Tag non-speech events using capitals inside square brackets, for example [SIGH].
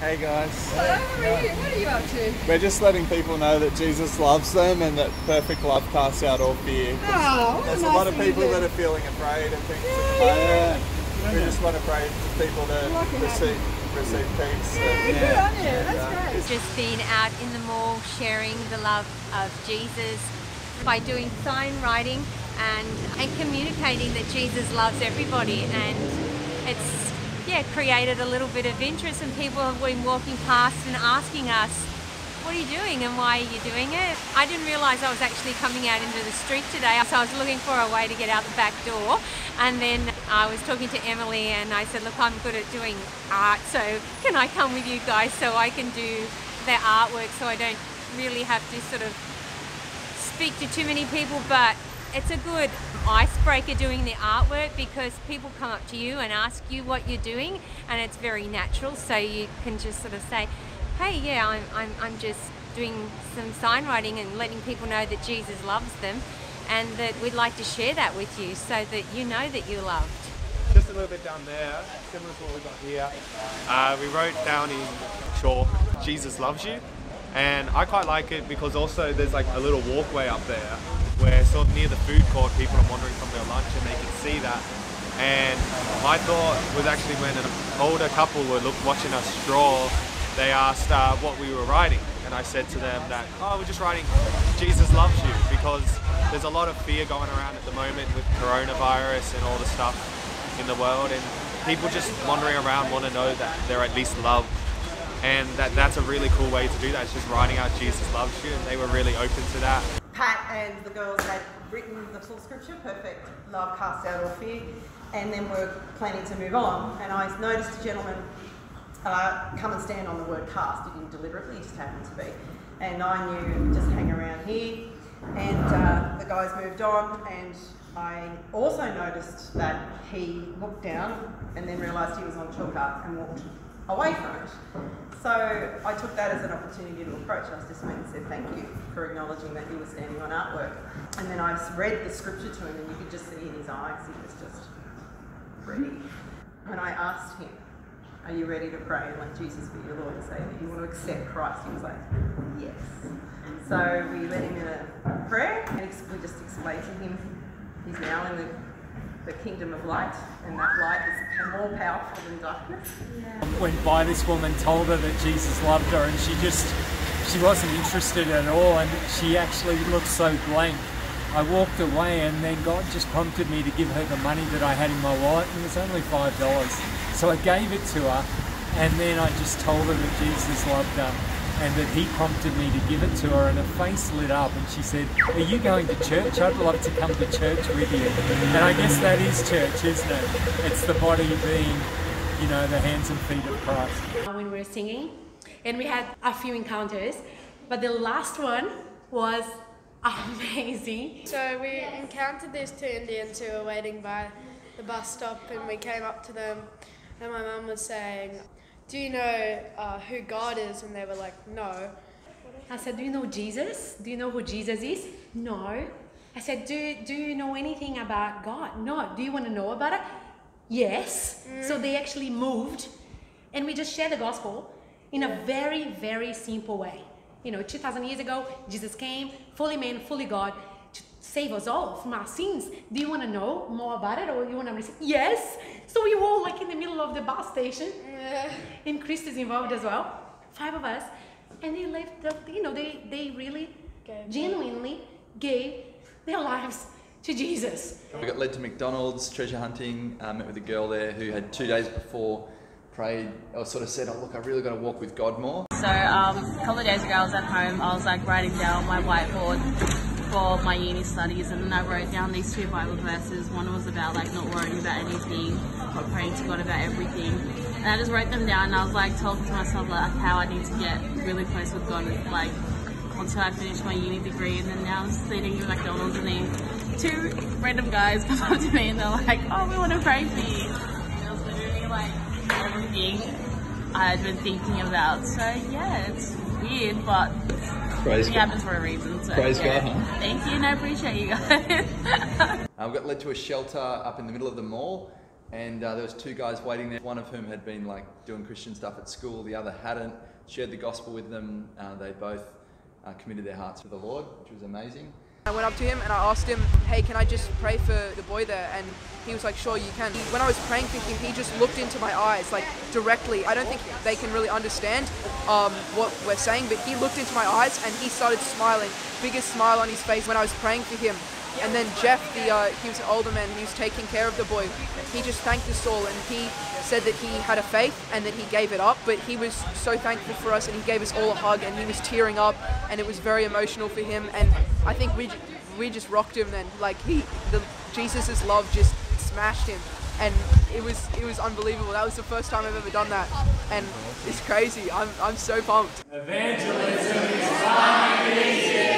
Hey guys. Hello, how are you? What are you up to? We're just letting people know that Jesus loves them and that perfect love casts out all fear. Oh, what There's a a lot of people that are feeling afraid and things at the Yeah, moment. We just want to pray for people to Like it receive receive peace. Yeah, and- good on you. That's uh, great. just been out in the mall sharing the love of Jesus by doing sign writing and, and communicating that Jesus loves everybody and it's created a little bit of interest and people have been walking past and asking us what are you doing and why are you doing it? I didn't realize I was actually coming out into the street today, so I was looking for a way to get out the back door. And then I was talking to Emily and I said, Look, I'm good at doing art, so can I come with you guys so I can do their artwork so I don't really have to sort of speak to too many people, but it's a good icebreaker doing the artwork because people come up to you and ask you what you're doing, and it's very natural. So you can just sort of say, "Hey, yeah, I'm, I'm, I'm just doing some sign writing and letting people know that Jesus loves them, and that we'd like to share that with you so that you know that you're loved." just a little bit down there, similar to what we got here. Uh, we wrote down in chalk, Jesus loves you. And I quite like it because also there's like a little walkway up there where sort of near the food court people are wandering from their lunch and they can see that. And my thought was actually when an older couple were look, watching us draw, they asked uh, what we were writing. And I said to them that, oh, we're just writing Jesus loves you because there's a lot of fear going around at the moment with coronavirus and all the stuff in the world and people just wandering around want to know that they're at least loved and that that's a really cool way to do that it's just writing out jesus loves you and they were really open to that Pat and the girls had written the full scripture, perfect love casts out all fear, and then we're planning to move on. And I noticed a gentleman uh, come and stand on the word cast. He didn't deliberately, just happened to be. And I knew just hang around here. And uh, the guys moved on, and I also noticed that he looked down and then realised he was on chalk and walked away from it. So I took that as an opportunity to approach. I just went and said thank you for acknowledging that you were standing on artwork. And then I read the scripture to him, and you could just see in his eyes he was just ready. When I asked him, "Are you ready to pray and let Jesus be your Lord and that you want to accept Christ?" He was like, "Yes." So we led him in a prayer, and we just explained to him he's now in the the kingdom of light, and that light is more powerful than darkness. went by this woman, told her that Jesus loved her, and she just she wasn't interested at all, and she actually looked so blank. I walked away, and then God just prompted me to give her the money that I had in my wallet, and it was only five dollars. So I gave it to her, and then I just told her that Jesus loved her, and that He prompted me to give it to her, and her face lit up, and she said, "Are you going to church? I'd love to come to church with you." And I guess that is church, isn't it? It's the body being you know, the hands and feet of Christ. when we were singing, and we had a few encounters, but the last one was amazing. So we encountered these two Indians who were waiting by the bus stop, and we came up to them, and my mum was saying, "Do you know uh, who God is?" And they were like, "No." I said, "Do you know Jesus? Do you know who Jesus is?" No. I said, "Do Do you know anything about God?" No. Do you want to know about it? Yes. So they actually moved, and we just shared the gospel in a very very simple way. You know, 2,000 years ago, Jesus came, fully man, fully God, to save us all from our sins. Do you want to know more about it, or you want to receive? Yes. So we were all like in the middle of the bus station, and Chris is involved as well. Five of us, and they lived. The, you know, they they really Gave. genuinely gave their lives to Jesus. We got led to McDonald's treasure hunting. Uh, met with a girl there who had two days before prayed or sort of said, "Oh look, I really got to walk with God more." So um, a couple of days ago, I was at home. I was like writing down my whiteboard for my uni studies, and then I wrote down these two Bible verses. One was about like not worrying about anything, but praying to God about everything. And I just wrote them down, and I was like talking to myself like how I need to get really close with God, like until I finish my uni degree. And then now I'm sitting in McDonald's, and then two random guys [LAUGHS] come up to me, and they're like, "Oh, we want to pray for you." And it was literally like everything I had been thinking about. So yeah, it's weird, but Praise it God. happens for a reason. So Praise yeah. God, huh? Thank you, and I appreciate you guys. [LAUGHS] Uh, we got led to a shelter up in the middle of the mall. and uh, there was two guys waiting there. One of whom had been like doing Christian stuff at school. The other hadn't. Shared the gospel with them. Uh, they both uh, committed their hearts to the Lord, which was amazing. I went up to him and I asked him, hey, can I just pray for the boy there? And he was like, sure, you can. When I was praying for him, he just looked into my eyes, like directly. I don't think they can really understand um, what we're saying, but he looked into my eyes and he started smiling, biggest smile on his face when I was praying for him. And then Jeff, the uh, he was an older man, he was taking care of the boy. He just thanked us all, and he said that he had a faith and that he gave it up. But he was so thankful for us, and he gave us all a hug, and he was tearing up, and it was very emotional for him. And I think we we just rocked him then. Like he, the Jesus's love just smashed him, and it was it was unbelievable. That was the first time I've ever done that, and it's crazy. I'm I'm so pumped. Evangelism is.